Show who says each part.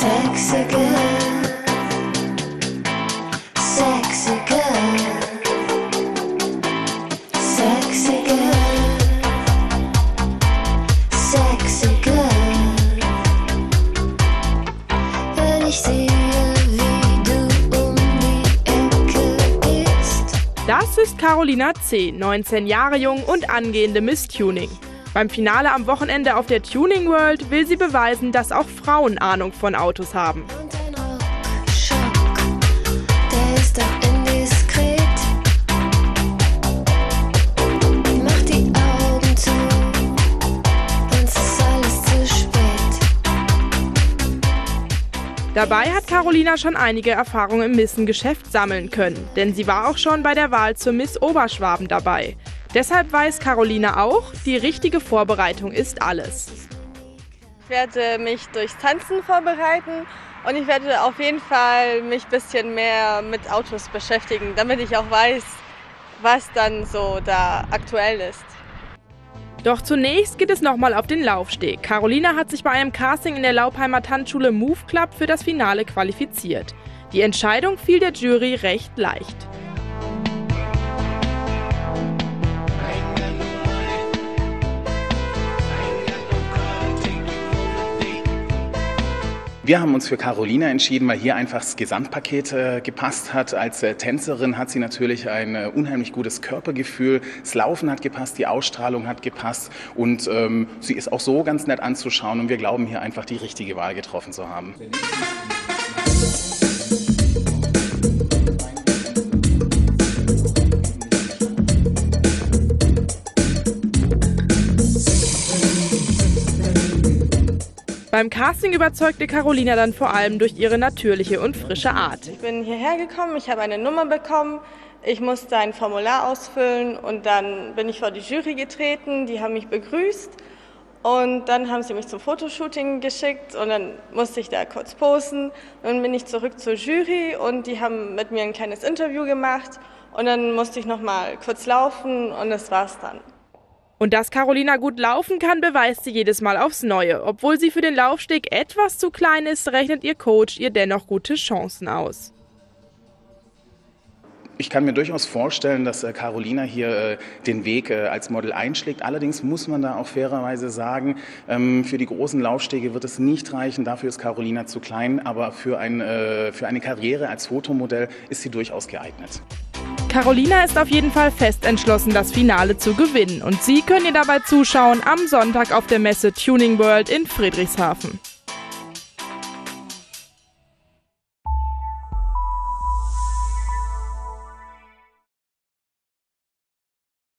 Speaker 1: Sexy girl. Sexy girl. Sexy girl. Sexy girl. Wenn ich sehe, wie du um die Ecke gehst.
Speaker 2: Das ist Carolina C., 19 Jahre jung und angehende Miss Tuning. Beim Finale am Wochenende auf der Tuning World will sie beweisen, dass auch Frauen Ahnung von Autos haben. Dabei hat Carolina schon einige Erfahrungen im Missengeschäft sammeln können, denn sie war auch schon bei der Wahl zur Miss Oberschwaben dabei. Deshalb weiß Carolina auch, die richtige Vorbereitung ist alles.
Speaker 3: Ich werde mich durchs Tanzen vorbereiten und ich werde auf jeden Fall mich ein bisschen mehr mit Autos beschäftigen, damit ich auch weiß, was dann so da aktuell ist.
Speaker 2: Doch zunächst geht es nochmal auf den Laufsteg. Carolina hat sich bei einem Casting in der Laupheimer Tanzschule Move Club für das Finale qualifiziert. Die Entscheidung fiel der Jury recht leicht.
Speaker 4: Wir haben uns für Carolina entschieden, weil hier einfach das Gesamtpaket äh, gepasst hat. Als äh, Tänzerin hat sie natürlich ein äh, unheimlich gutes Körpergefühl. Das Laufen hat gepasst, die Ausstrahlung hat gepasst und ähm, sie ist auch so ganz nett anzuschauen und wir glauben hier einfach die richtige Wahl getroffen zu haben.
Speaker 2: Beim Casting überzeugte Carolina dann vor allem durch ihre natürliche und frische Art.
Speaker 3: Ich bin hierher gekommen, ich habe eine Nummer bekommen, ich musste ein Formular ausfüllen und dann bin ich vor die Jury getreten, die haben mich begrüßt und dann haben sie mich zum Fotoshooting geschickt und dann musste ich da kurz posen. Dann bin ich zurück zur Jury und die haben mit mir ein kleines Interview gemacht und dann musste ich noch mal kurz laufen und das war's dann.
Speaker 2: Und dass Carolina gut laufen kann, beweist sie jedes Mal aufs Neue. Obwohl sie für den Laufsteg etwas zu klein ist, rechnet ihr Coach ihr dennoch gute Chancen aus.
Speaker 4: Ich kann mir durchaus vorstellen, dass äh, Carolina hier äh, den Weg äh, als Model einschlägt. Allerdings muss man da auch fairerweise sagen, ähm, für die großen Laufstege wird es nicht reichen. Dafür ist Carolina zu klein. Aber für, ein, für eine Karriere als Fotomodell ist sie durchaus geeignet.
Speaker 2: Carolina ist auf jeden Fall fest entschlossen, das Finale zu gewinnen. Und Sie können ihr dabei zuschauen am Sonntag auf der Messe Tuning World in Friedrichshafen.